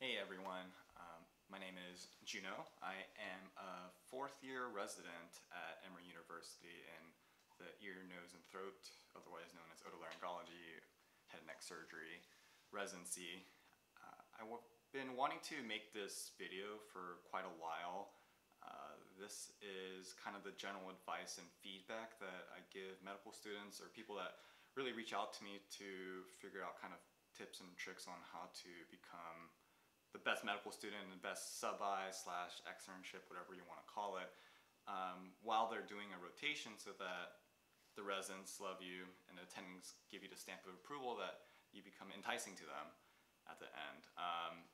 Hey everyone, um, my name is Junho. I am a fourth year resident at Emory University in the ear, nose, and throat, otherwise known as otolaryngology, head and neck surgery residency. Uh, I've been wanting to make this video for quite a while. Uh, this is kind of the general advice and feedback that I give medical students or people that really reach out to me to figure out kind of tips and tricks on how to become the best medical student and the best sub-I slash externship, whatever you want to call it, um, while they're doing a rotation so that the residents love you and the attendings give you the stamp of approval that you become enticing to them at the end. Um,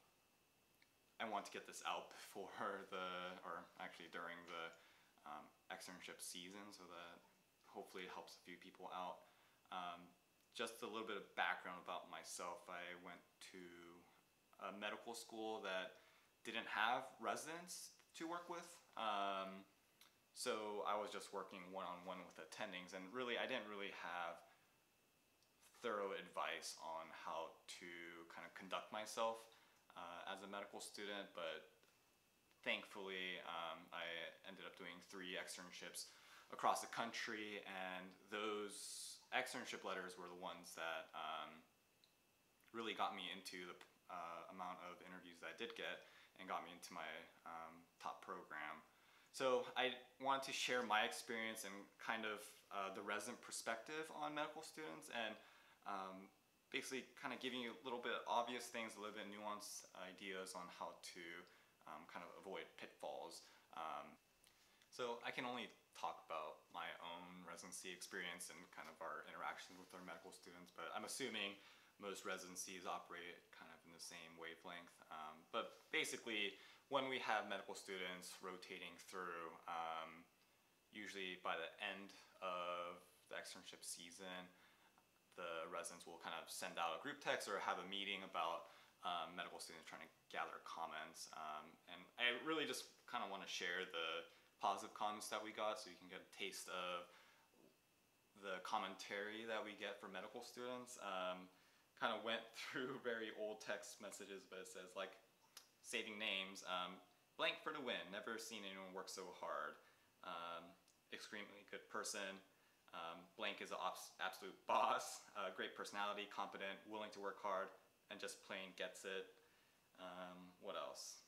I want to get this out before the, or actually during the um, externship season so that hopefully it helps a few people out. Um, just a little bit of background about myself. I went to a medical school that didn't have residents to work with. Um, so I was just working one-on-one -on -one with attendings and really I didn't really have thorough advice on how to kind of conduct myself uh, as a medical student, but thankfully um, I ended up doing three externships across the country and those externship letters were the ones that um, really got me into the uh, amount of interviews that I did get and got me into my um, top program. So I wanted to share my experience and kind of uh, the resident perspective on medical students and um, basically kind of giving you a little bit obvious things, a little bit nuanced ideas on how to um, kind of avoid pitfalls. Um, so I can only talk about my own residency experience and kind of our interactions with our medical students, but I'm assuming most residencies operate kind of in the same wavelength. Um, but basically, when we have medical students rotating through, um, usually by the end of the externship season, the residents will kind of send out a group text or have a meeting about um, medical students trying to gather comments. Um, and I really just kind of want to share the positive comments that we got so you can get a taste of the commentary that we get from medical students. Um, kind of went through very old text messages, but it says like saving names, um, blank for the win, never seen anyone work so hard, um, extremely good person, um, blank is an absolute boss, uh, great personality, competent, willing to work hard, and just plain gets it. Um, what else?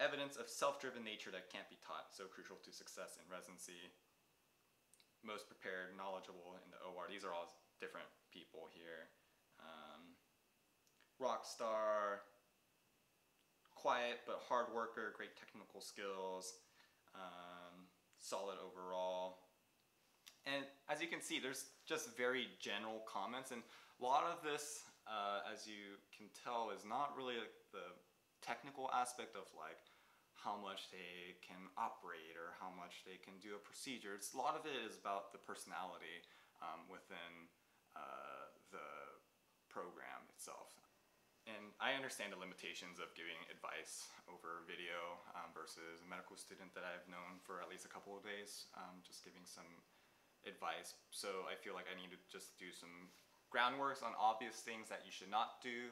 Evidence of self-driven nature that can't be taught, so crucial to success in residency. Most prepared, knowledgeable in the OR. These are all different people here. Um, rock star, quiet but hard worker, great technical skills, um, solid overall. And as you can see, there's just very general comments, and a lot of this, uh, as you can tell, is not really the technical aspect of like how much they can operate or how much they can do a procedure. It's, a lot of it is about the personality um, within uh, the program itself. And I understand the limitations of giving advice over video um, versus a medical student that I've known for at least a couple of days, um, just giving some advice. So I feel like I need to just do some groundworks on obvious things that you should not do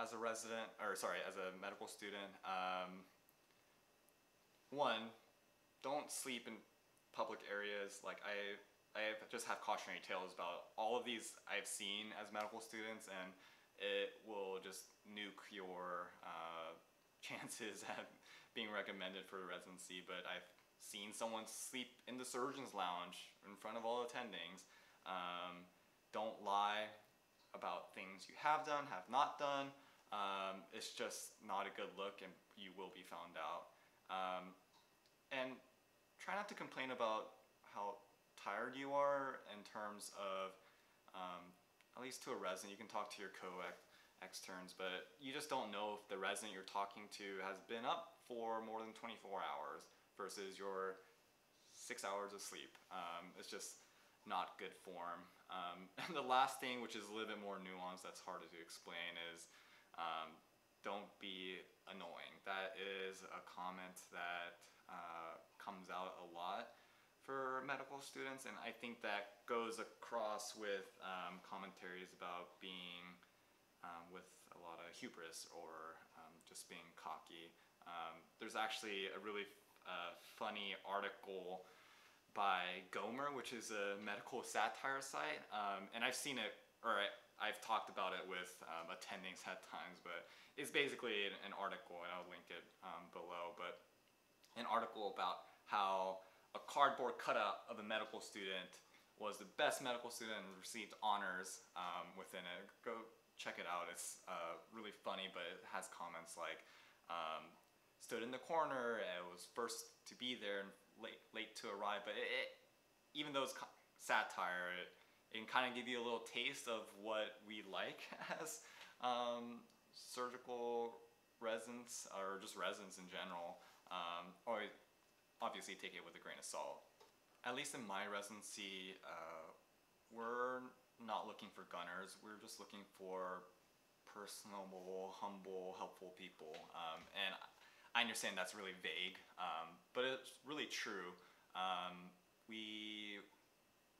as a resident, or sorry, as a medical student. Um, one, don't sleep in public areas. Like I I just have cautionary tales about all of these I've seen as medical students and it will just nuke your uh, chances at being recommended for residency but I've seen someone sleep in the surgeon's lounge in front of all attendings. Um, don't lie about things you have done, have not done. Um, it's just not a good look and you will be found out. Um, and try not to complain about how tired you are in terms of, um, at least to a resident, you can talk to your co-externs, but you just don't know if the resident you're talking to has been up for more than 24 hours versus your six hours of sleep. Um, it's just not good form. Um, and the last thing, which is a little bit more nuanced, that's harder to explain, is um, don't be annoying. That is a comment that uh, comes out a lot for medical students and I think that goes across with um, commentaries about being um, with a lot of hubris or um, just being cocky. Um, there's actually a really uh, funny article by Gomer, which is a medical satire site, um, and I've seen it, or I, I've talked about it with um, attendings at times, but it's basically an, an article, and I'll link it below, but an article about how a cardboard cutout of a medical student was the best medical student and received honors um, within it. Go check it out. It's uh, really funny, but it has comments like, um, stood in the corner, it was first to be there and late, late to arrive. But it, it, even though it's satire, it, it can kind of give you a little taste of what we like as um, surgical residents or just residents in general. Um, or obviously take it with a grain of salt. At least in my residency, uh, we're not looking for gunners. We're just looking for personable, humble, helpful people. Um, and I understand that's really vague, um, but it's really true. Um, we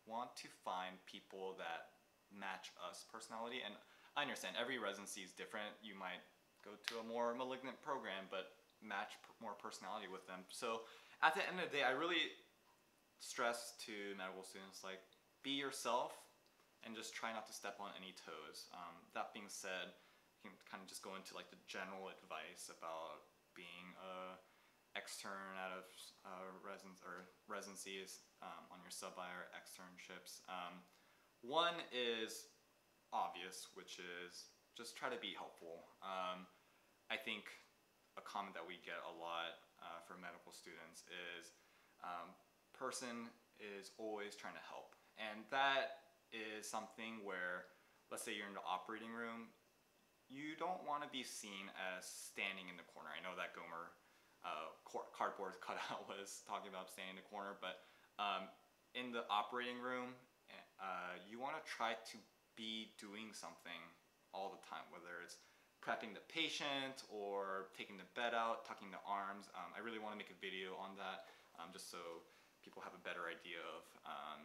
want to find people that match us personality. And I understand every residency is different. You might go to a more malignant program, but match more personality with them. So at the end of the day, I really stress to medical students like be yourself and just try not to step on any toes. Um, that being said, you can kind of just go into like the general advice about being a extern out of uh, or residencies um, on your sub-I or externships. Um, one is obvious, which is just try to be helpful. Um, I think a comment that we get a lot uh, medical students is um, person is always trying to help. And that is something where, let's say you're in the operating room, you don't want to be seen as standing in the corner. I know that Gomer uh, cardboard cutout was talking about standing in the corner, but um, in the operating room, uh, you want to try to be doing something all the time, whether it's prepping the patient or taking the bed out, tucking the arms. Um, I really want to make a video on that um, just so people have a better idea of um,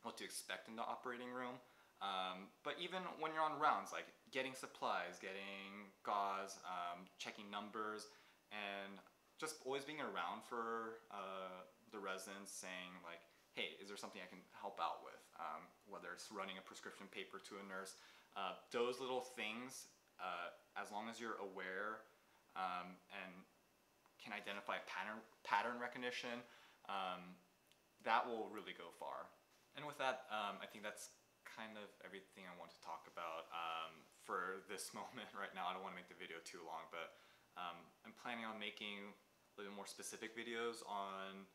what to expect in the operating room. Um, but even when you're on rounds, like getting supplies, getting gauze, um, checking numbers, and just always being around for uh, the residents saying like, hey, is there something I can help out with? Um, whether it's running a prescription paper to a nurse. Uh, those little things uh, as long as you're aware um, and can identify pattern, pattern recognition, um, that will really go far. And with that, um, I think that's kind of everything I want to talk about um, for this moment right now. I don't want to make the video too long, but um, I'm planning on making a little more specific videos on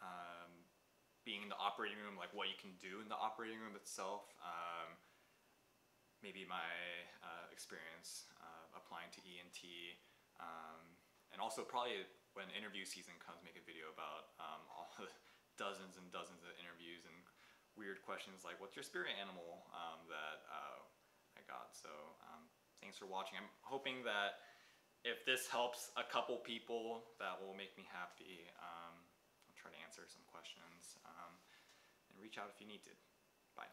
um, being in the operating room, like what you can do in the operating room itself. Maybe my uh, experience uh, applying to ENT, um, and also probably when interview season comes, make a video about um, all the dozens and dozens of interviews and weird questions like, what's your spirit animal um, that uh, I got? So um, thanks for watching. I'm hoping that if this helps a couple people, that will make me happy. Um, I'll try to answer some questions um, and reach out if you need to. Bye.